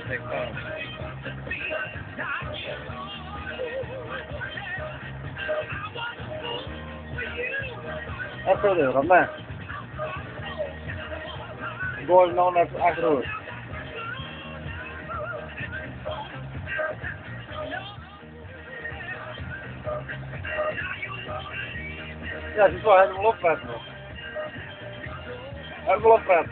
take time. Efter det, de med. Går någon efteråt. Ja, het is wel helemaal opvet nog. Helemaal opvet.